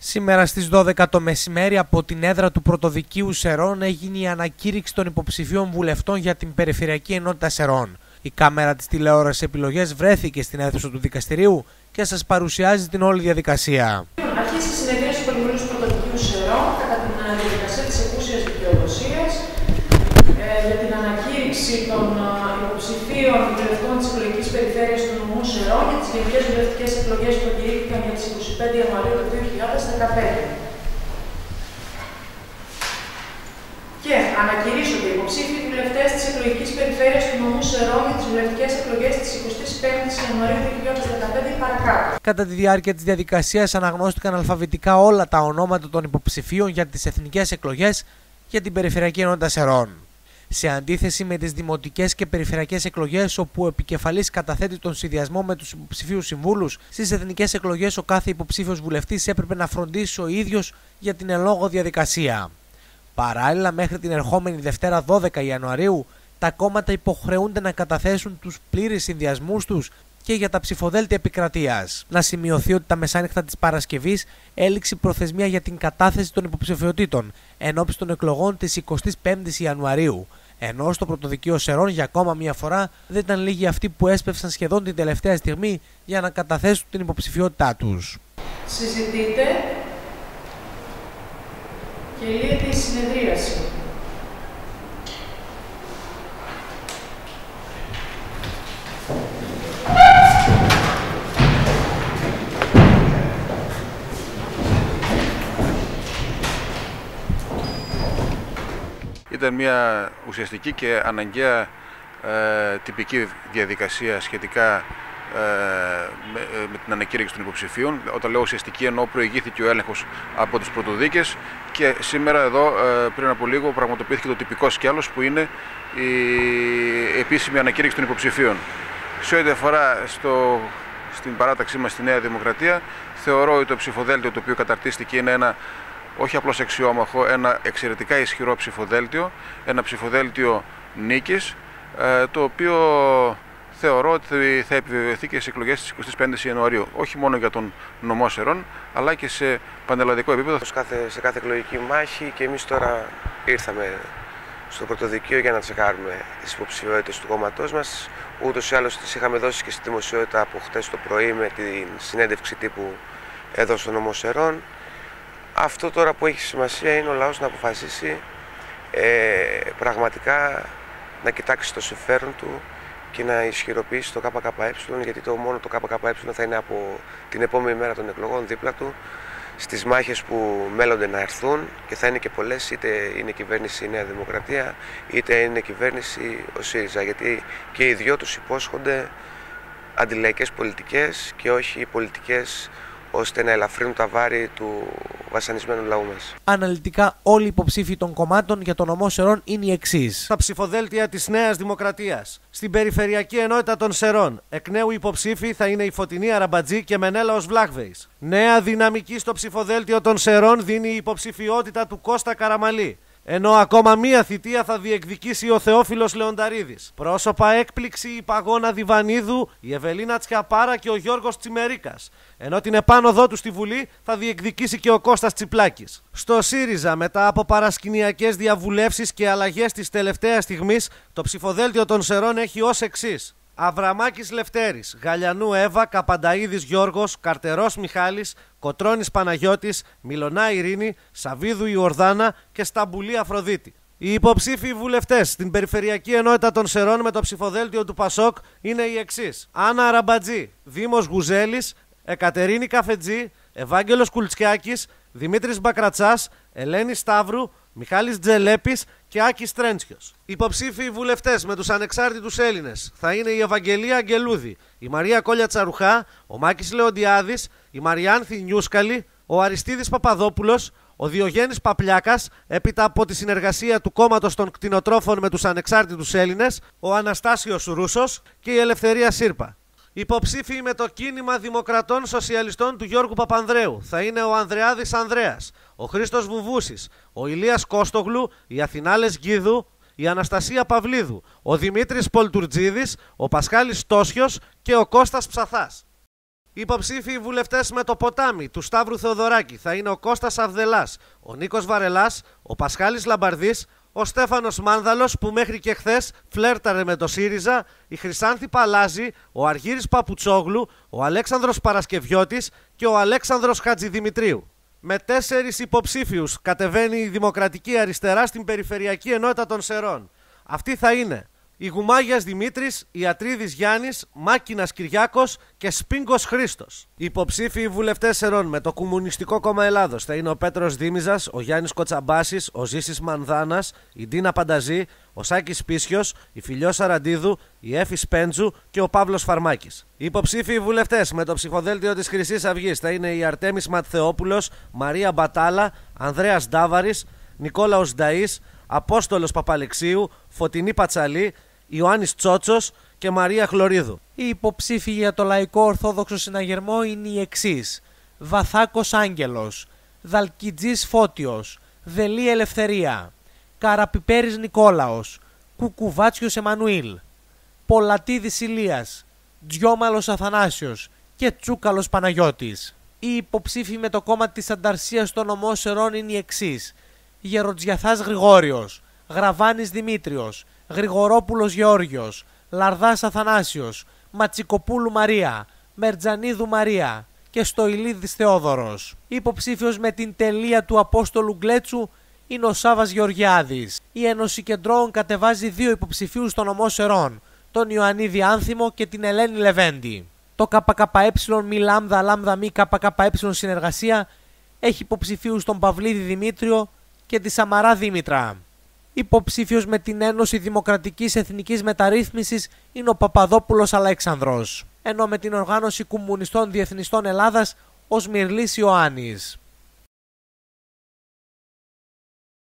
Σήμερα στις 12 το μεσημέρι από την έδρα του Πρωτοδικείου Σερών έγινε η ανακήρυξη των υποψηφίων βουλευτών για την Περιφερειακή Ενότητα Σερών. Η κάμερα της τηλεόρασης επιλογές βρέθηκε στην αίθουσα του δικαστηρίου και σας παρουσιάζει την όλη διαδικασία. Αρχίσει η συνεδρία του Πολυμερούς Πρωτοδικείου Σερών κατά την ε, διαδικασία της εκούσιας δικαιοδοσίας ε, για την ανακήρυξη των ε, υποψηφίων βουλευτών της εκλογικής περιφέρειας του νομού Σερών για τις γενικές βουλευτικές εκλογές που κηρύχθηκαν για τις 25 Ιανουαρίου του 2015. Και ανακηρύσσονται οι υποψήφοι βουλευτές της εκλογικής περιφέρειας του νομού Σερών για τις βουλευτικές εκλογές της 25η Ιανουαρίου 2015 παρακάτω. Κατά τη διάρκεια της διαδικασίας αναγνώστηκαν αλφαβητικά όλα τα ονόματα των υποψηφίων για τις εθνικές εκλογές για την Περιφερειακή Ενότητα Σερών. Σε αντίθεση με τις δημοτικές και περιφερειακές εκλογές, όπου ο επικεφαλής καταθέτει τον συνδυασμό με τους υποψηφίους συμβούλους, στις εθνικές εκλογές ο κάθε υποψήφιος βουλευτής έπρεπε να φροντίσει ο ίδιος για την ελόγω διαδικασία. Παράλληλα, μέχρι την ερχόμενη Δευτέρα 12 Ιανουαρίου, τα κόμματα υποχρεούνται να καταθέσουν τους πλήρεις συνδυασμούς τους και για τα ψηφοδέλτια επικρατείας. Να σημειωθεί ότι τα μεσάνυχτα της Παρασκευής έληξε προθεσμία για την κατάθεση των υποψηφιωτήτων εν των εκλογών της 25η Ιανουαρίου. Ενώ στο πρωτοδικείο Σερών για ακόμα μία φορά δεν ήταν λίγοι αυτοί που έσπευσαν σχεδόν την τελευταία στιγμή για να καταθέσουν την υποψηφιότητά τους. Συζητείτε και λύεται η συνεδρίαση. Ήταν μια ουσιαστική και αναγκαία ε, τυπική διαδικασία σχετικά ε, με, ε, με, την ανακήρυξη των υποψηφίων. Όταν λέω ουσιαστική εννοώ προηγήθηκε ο έλεγχος από τις πρωτοδίκες και σήμερα εδώ ε, πριν από λίγο πραγματοποιήθηκε το τυπικό σκέλος που είναι η επίσημη ανακήρυξη των υποψηφίων. Σε ό,τι αφορά στο, στην παράταξή μας στη Νέα Δημοκρατία, θεωρώ ότι το ψηφοδέλτιο το οποίο καταρτίστηκε είναι ένα όχι απλώς αξιόμαχο, ένα εξαιρετικά ισχυρό ψηφοδέλτιο, ένα ψηφοδέλτιο νίκης, το οποίο θεωρώ ότι θα επιβεβαιωθεί και στι εκλογές τη 25η Ιανουαρίου. Όχι μόνο για τον νομό Σερών, αλλά και σε πανελλαδικό επίπεδο. Σε κάθε, σε κάθε εκλογική μάχη και εμείς τώρα ήρθαμε στο πρωτοδικείο για να τσεκάρουμε τις υποψηφιότητες του κόμματός μας. Ούτως ή άλλως τις είχαμε δώσει και στη δημοσιότητα από χτες το πρωί με την συνέντευξη τύπου εδώ στο νομό Σερών. Αυτό τώρα που έχει σημασία είναι ο λαός να αποφασίσει ε, πραγματικά να κοιτάξει το συμφέρον του και να ισχυροποιήσει το ΚΚΕ γιατί το μόνο το ΚΚΕ θα είναι από την επόμενη μέρα των εκλογών δίπλα του στις μάχες που μέλλονται να έρθουν και θα είναι και πολλές είτε είναι κυβέρνηση η Νέα Δημοκρατία είτε είναι κυβέρνηση ο ΣΥΡΙΖΑ γιατί και οι δυο τους υπόσχονται αντιλαϊκές πολιτικές και όχι πολιτικές ώστε να ελαφρύνουν τα βάρη του βασανισμένου λαού μας. Αναλυτικά, όλοι οι υποψήφοι των κομμάτων για τον νομό Σερών είναι οι εξής. Τα ψηφοδέλτια της Νέας Δημοκρατίας. Στην περιφερειακή ενότητα των Σερών, εκ νέου υποψήφοι θα είναι η Φωτεινή Αραμπατζή και Μενέλαο Βλάχβεϊς. Νέα δυναμική στο ψηφοδέλτιο των Σερών δίνει η υποψηφιότητα του Κώστα Καραμαλή ενώ ακόμα μία θητεία θα διεκδικήσει ο Θεόφιλος Λεονταρίδης. Πρόσωπα έκπληξη η Παγώνα Διβανίδου, η Ευελίνα Τσιαπάρα και ο Γιώργος Τσιμερίκας. Ενώ την επάνω δό του στη Βουλή θα διεκδικήσει και ο Κώστας Τσιπλάκης. Στο ΣΥΡΙΖΑ, μετά από παρασκηνιακές διαβουλεύσεις και αλλαγές της τελευταίας στιγμής, το ψηφοδέλτιο των Σερών έχει ως εξής. Αβραμάκης Λευτέρης, Γαλιανού Εύα, Καπανταίδης Γιώργος, Καρτερός Μιχάλης, Κοτρόνη Παναγιώτης, Μιλονά Ειρήνη, Σαβίδου Ιορδάνα και Σταμπουλή Αφροδίτη. Οι υποψήφοι βουλευτές στην Περιφερειακή Ενότητα των Σερών με το ψηφοδέλτιο του Πασόκ είναι οι εξής: Άννα Ραμπατζή, Δήμος Γουζέλης, Εκατερίνη Καφετζή, Ευάγγελος Κουλτσιάκη, Δημήτρης Μπακρατσάς, Ελένη Σταύρου, Μιχάλης Τζελέπης και Άκης Τρέντσιος. Υποψήφοι βουλευτές με τους ανεξάρτητους Έλληνες θα είναι η Ευαγγελία Αγγελούδη, η Μαρία Κόλια Τσαρουχά, ο Μάκης Λεοντιάδης, η Μαριάνθη Νιούσκαλη, ο Αριστίδης Παπαδόπουλος, ο Διογέννης Παπλιάκας, έπειτα από τη συνεργασία του κόμματος των κτηνοτρόφων με τους ανεξάρτητους Έλληνες, ο Αναστάσιος Ρούσος και η Ελευθερία Σύρπα. Υποψήφοι με το κίνημα Δημοκρατών Σοσιαλιστών του Γιώργου Παπανδρέου θα είναι ο Ανδρεάδης Ανδρέας, ο Χρήστος Βουβούσης, ο Ηλίας Κόστογλου, η Αθηνάλες Γίδου, η Αναστασία Παυλίδου, ο Δημήτρης Πολτουρτζίδης, ο Πασχάλης Τόσιος και ο Κώστας Ψαθάς. Υποψήφιοι βουλευτές με το ποτάμι του Σταύρου Θεοδωράκη θα είναι ο Κώστας Αυδελάς, ο Νίκος Βαρελάς, ο Πασχάλης Λαμπαρδής, ο Στέφανος Μάνδαλος που μέχρι και χθες φλέρταρε με το ΣΥΡΙΖΑ, η Χρυσάνθη Παλάζη, ο Αργύρης Παπουτσόγλου, ο Αλέξανδρος Παρασκευιώτης και ο Αλέξανδρος Χατζηδημητρίου. Με τέσσερις υποψήφιους κατεβαίνει η Δημοκρατική Αριστερά στην Περιφερειακή Ενότητα των Σερών. Αυτοί θα είναι η Γουμάγιας Δημήτρης, η Ατρίδης Γιάννης, Μάκινας Κυριάκος και Σπίγκος Χρήστος. Υποψήφιοι βουλευτές ερών με το Κομμουνιστικό Κόμμα Ελλάδος θα είναι ο Πέτρος Δήμιζας, ο Γιάννης Κοτσαμπάσης, ο Ζήσης Μανδάνας, η Ντίνα Πανταζή, ο Σάκης Πίσιος, η Φιλιό Σαραντίδου, η Έφη Σπέντζου και ο Παύλος Φαρμάκης. Υποψήφιοι βουλευτές με το ψηφοδέλτιο της Χρυσής Αυγής θα είναι η Αρτέμις Ματθεόπουλος, Μαρία Μπατάλα, Ανδρέας Ντάβαρης, Νικόλαος Νταή, Απόστολος Παπαλεξίου, Φωτεινή Πατσαλή, Ιωάννης Τσότσος και Μαρία Χλωρίδου. Οι υποψήφοι για το Λαϊκό Ορθόδοξο Συναγερμό είναι οι εξής: Βαθάκος Άγγελος, Δαλκιτζής Φώτιος, Δελή Ελευθερία, Καραπιπέρης Νικόλαος, Κουκουβάτσιος Εμμανουήλ, Πολατίδης Ηλίας, Τζιόμαλος Αθανάσιος και Τσούκαλος Παναγιώτης. Οι υποψήφοι με το κόμμα της Ανταρσίας των Ομόσερων είναι οι εξής: Γεροτζιαθά Γρηγόριος, Γραβάνης Δημήτριος, Γρηγορόπουλος Γεώργιο, Λαρδάς Αθανάσιος, Ματσικοπούλου Μαρία, Μερτζανίδου Μαρία και Στοηλίδης Θεόδωρος. Υποψήφιος με την τελεία του Απόστολου Γκλέτσου είναι ο Σάβας Γεωργιάδης. Η Ένωση Κεντρώων κατεβάζει δύο υποψηφίους των ομό Σερών, τον Ιωαννίδη Άνθιμο και την Ελένη Λεβέντη. Το ΚΚΕ μη λάμδα λάμδα μη ΚΚΕ συνεργασία έχει υποψηφίου τον Παυλίδη Δημήτριο και τη Σαμαρά Δήμητρα. Υποψήφιος με την Ένωση Δημοκρατικής Εθνικής Μεταρρύθμισης είναι ο Παπαδόπουλος Αλέξανδρος, ενώ με την Οργάνωση Κομμουνιστών Διεθνιστών Ελλάδας ο Σμυρλής Ιωάννης.